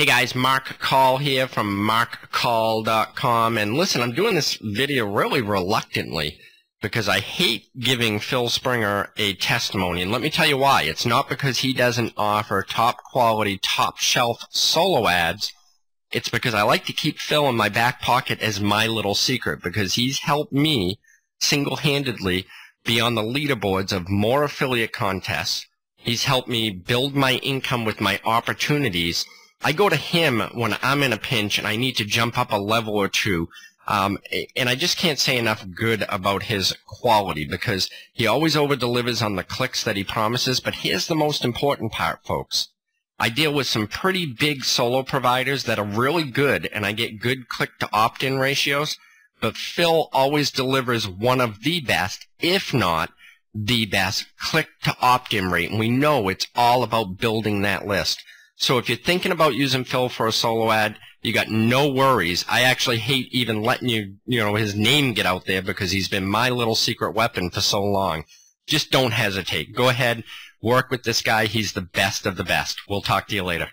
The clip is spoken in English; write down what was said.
Hey guys, Mark Call here from markcall.com. And listen, I'm doing this video really reluctantly because I hate giving Phil Springer a testimony. And let me tell you why. It's not because he doesn't offer top quality, top shelf solo ads. It's because I like to keep Phil in my back pocket as my little secret because he's helped me single-handedly be on the leaderboards of more affiliate contests. He's helped me build my income with my opportunities I go to him when I'm in a pinch and I need to jump up a level or two. Um, and I just can't say enough good about his quality because he always over delivers on the clicks that he promises. But here's the most important part, folks. I deal with some pretty big solo providers that are really good and I get good click to opt-in ratios. But Phil always delivers one of the best, if not the best, click to opt-in rate. And we know it's all about building that list. So if you're thinking about using Phil for a solo ad, you got no worries. I actually hate even letting you, you know, his name get out there because he's been my little secret weapon for so long. Just don't hesitate. Go ahead, work with this guy. He's the best of the best. We'll talk to you later.